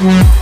Mm-hmm.